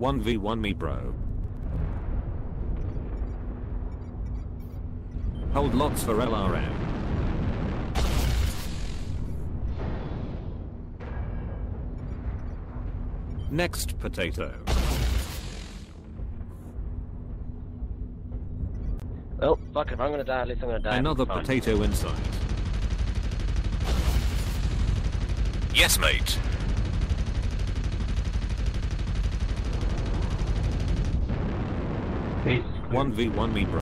1v1 me bro. Hold locks for LRM. Next potato. Well, fuck, if I'm gonna die, at least I'm gonna die. Another potato inside. Yes, mate. Base 1v1 me bro.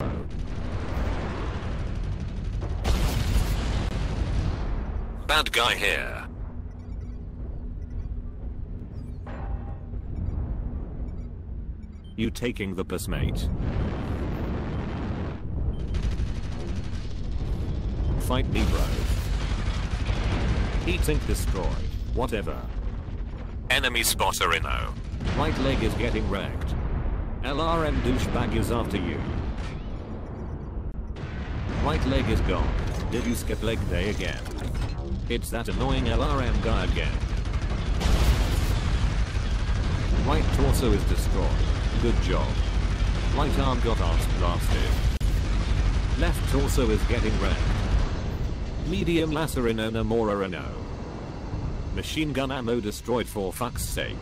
Bad guy here. You taking the piss mate. Fight me bro. Heat sink destroyed. Whatever. Enemy spotter inno. Right leg is getting wrecked. LRM douchebag is after you. Right leg is gone. Did you skip leg day again? It's that annoying LRM guy again. Right torso is destroyed. Good job. Right arm got ass blasted. Left torso is getting wrecked. Medium lacerino no more no. Machine gun ammo destroyed for fuck's sake.